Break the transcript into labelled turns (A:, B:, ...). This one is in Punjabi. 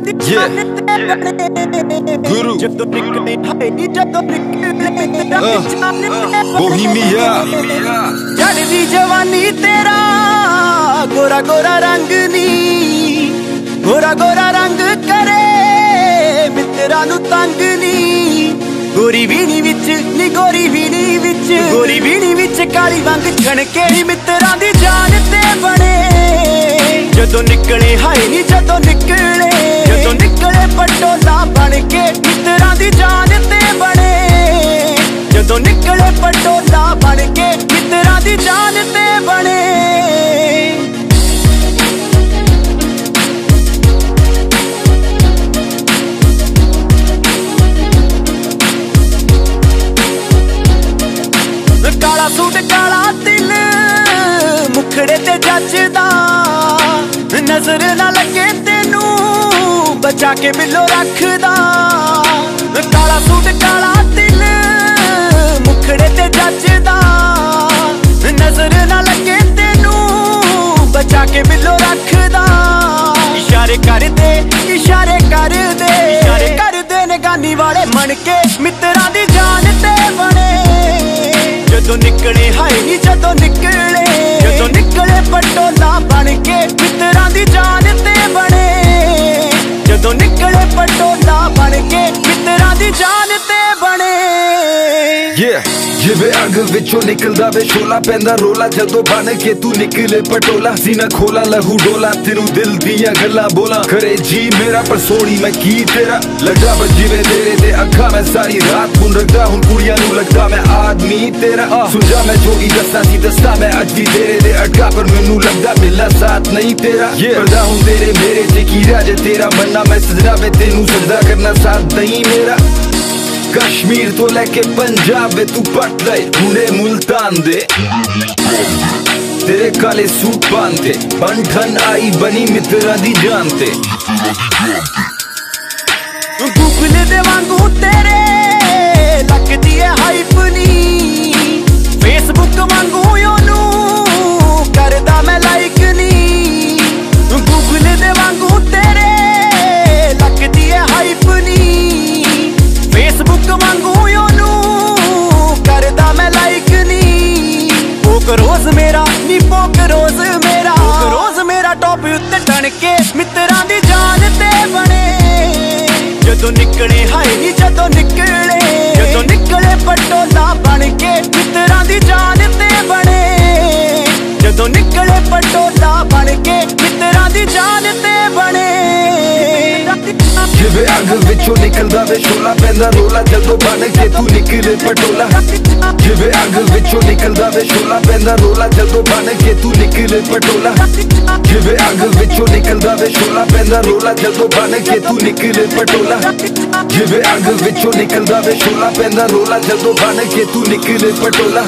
A: Yeah. Guru.
B: ਜਦੋਂ ਨਿਕਲੇ ਹਾਏ ਨੀ ਜਦੋਂ ਨਿਕਲੇ
A: Bohemia.
B: ਚੜਦੀ ਜਵਾਨੀ ਤੇਰਾ ਗੋਰਾ ਗੋਰਾ ਰੰਗ ਨੀ ਗੋਰਾ ਗੋਰਾ ਰੰਗ ਕਰੇ ਮਿੱਤਰਾਂ ਨੂੰ ਤੰਗ ਨੀ ਗੋਰੀ ਵੀਣੀ ਵਿੱਚ ਨੀ ਗੋਰੀ ਵੀਣੀ ਵਿੱਚ ਗੋਰੀ ਵੀਣੀ ਵਿੱਚ ਕਾਲੀ ਵਾਂਗ ਛਣਕੇ ਹੀ ਮਿੱਤਰਾਂ ਦੀ ਜਾਨ ਤੇ ਬਣੇ ਜਦੋਂ ਨਿਕਲੇ ਹਾਏ ਨੀ ਜਦੋਂ ਨਿਕਲੇ ਜਦੋਂ ਨਿਕਲੇ ਪਟੋਲਾ ਬਣ ਕੇ ਮਿੱਤਰਾਂ ਦੀ ਜਾਨ ਤੇ ਬਣੇ। ਜਦੋਂ ਨਿਕਲੇ ਪਟੋਲਾ ਬਣ ਕੇ ਮਿੱਤਰਾਂ ਦੀ ਜਾਨ ਤੇ ਬਣੇ। ਕਾਲਾ ਸੂਟ, ਕਾਲਾ ਦਿਲ ਮੁਖੜੇ ਤੇ ਜੱਜਦਾ ਨਜ਼ਰ ਨਾ ਲੱਗੇ ਬਚਾ ਕੇ ਬਿੱਲੋ ਰੱਖਦਾ। ਕਾਲਾ ਸੂਟ, ਕਾਲਾ ਦਿਲ ਮੁਖੜੇ ਤੇ ਜੱਜਦਾ। ਨਜ਼ਰ ਨਾ ਲੱਗੇ ਤੈਨੂੰ, ਬਚਾ ਕੇ ਬਿੱਲੋ ਰੱਖਦਾ। ਇਸ਼ਾਰੇ ਕਰਦੇ ਇਸ਼ਾਰੇ ਕਰਦੇ। ਇਸ਼ਾਰੇ ਕਰਦੇ ਨਿਗਾਨੀ ਵਾਲੇ ਮਣ ਕੇ ਮਿੱਤਰਾਂ ਦੀ ਜਾਨ ਤੇ ਬਣੇ। ਜਦੋਂ ਨਿਕਲੇ ਹਾਏ ਨੀ, ਜਦੋਂ ਜਦੋਂ ਪਟੋਲਾ ਬਣ ਕੇ ਮਿੱਤਰਾਂ ਦੀ ਜਾਨ ਤੇ ਬਣੇ।
C: ਜਿਵੇਂ ਅੱਗ ਵਿੱਚੋਂ ਨਿਕਲਦਾ ਵੇ ਸ਼ੋਲਾ ਪੈਂਦਾ ਰੋਲਾ, ਜਦੋਂ ਬਣ ਕੇ ਤੂੰ ਨਿਕਲੇ ਪਟੋਲਾ। ਸੀਨਾ ਖੋਲਾ, ਲਹੂ ਡੋਲਾ ਤੈਨੂੰ ਦਿਲ ਦੀਆਂ ਗੱਲਾਂ ਬੋਲਾਂ। ਕਰੇ ਜੀ ਮੇਰਾ ਪਰ ਸੋਣੀ ਮੈਂ ਕੀ ਤੇਰਾ? ਲੱਗਦਾ ਵਾ ਜਿਵੇਂ ਤੇਰੇ ਤੇ ਅੱਖਾਂ ਮੈਂ ਸਾਰੀ ਰਾਤ ਹੁਣ ਰੱਖਦਾ ਹੁਣ ਕੁੜੀਆਂ ਨੂੰ ਲੱਗਦਾ ਮੈਂ ਆਦਮੀ ਤੇਰਾ ਸੁਝਾ ਮੈਂ ਜੋ ਹੀ ਦੱਸਾਂ ਸੀ ਦੱਸਾਂ ਮੈਂ ਅੱਜ ਵੀ ਤੇਰੇ ਦੇ ਅਟਕਾ ਪਰ ਮੈਨੂੰ ਲੱਗਦਾ ਮਿਲਣਾ ਸਾਥ ਨਹੀਂ ਤੇਰਾ. ਪਰਦਾ ਹੁਣ ਤੇਰੇ ਮੇਰੇ ਚ ਕੀ ਰਾਜ ਤੇਰਾ ਬੰਨਾ ਮੈਂ ਸਜਦਾ ਵੇ ਤੈਨੂੰ ਸਜਦਾ ਕਰਨਾ ਸਾਥ ਨਹੀਂ ਮੇਰਾ ਕਸ਼ਮੀਰ ਤੋਂ ਲੈ ਕੇ ਪੰਜਾਬ ਵੇ ਤੂੰ ਪਟ ਲੈ ਹੁਣੇ ਮੁਲਤਾਨ ਦੇ ਤੇਰੇ ਕਾਲੇ ਸੂਟ ਪਾਂਦੇ ਬੰਠਨ ਆਈ ਬਣੀ ਮਿੱਤਰਾਂ ਦੀ ਜਾਨ ਤੇ
B: ਗੂਗਲ ਦੇ ਵਾਂਗੂ ਪੋਕ ਰੋਜ਼ ਮੇਰਾ ਰੋਜ਼ ਮੇਰਾ ਟੌਪ ਉੱਤੇ ਟਣ ਕੇ ਮਿੱਤਰਾਂ ਦੀ ਜਾਨ ਤੇ ਬਣੇ। ਜਦੋਂ ਨਿਕਲੇ ਹਾਏ ਨੀ ਜਦੋਂ ਨਿਕਲੇ। ਜਦੋਂ ਨਿਕਲੇ ਪਟੋਲਾ
C: ਜਿਵੇਂ ਅੱਗ ਵਿੱਚੋਂ ਨਿਕਲਦਾ ਵੇ ਸ਼ੋਲਾ ਪੈਂਦਾ ਰੋਲਾ ਜਦੋਂ ਬਣ ਕੇ ਤੂੰ ਨਿਕਲੇ ਪਟੋਲਾ। ਜਿਵੇਂ ਅੱਗ ਵਿੱਚੋਂ ਨਿਕਲਦਾ ਵੇ ਸ਼ੋਲਾ ਪੈਂਦਾ ਰੋਲਾ ਜਦੋਂ ਬਣ ਕੇ ਤੂੰ ਨਿਕਲੇ ਪਟੋਲਾ। ਜਿਵੇਂ ਅੱਗ ਵਿੱਚੋਂ ਨਿਕਲਦਾ ਵੇ ਸ਼ੋਲਾ ਪੈਂਦਾ ਰੋਲਾ ਜਦੋਂ ਬਣ ਕੇ ਤੂੰ ਨਿਕਲੇ ਪਟੋਲਾ। ਜਿਵੇਂ ਅੱਗ ਵਿੱਚੋਂ ਨਿਕਲਦਾ ਵੇ ਸ਼ੋਲਾ ਪੈਂਦਾ ਰੋਲਾ ਜਦੋਂ ਬਣ ਕੇ ਤੂੰ ਨਿਕਲੇ ਪਟੋਲਾ।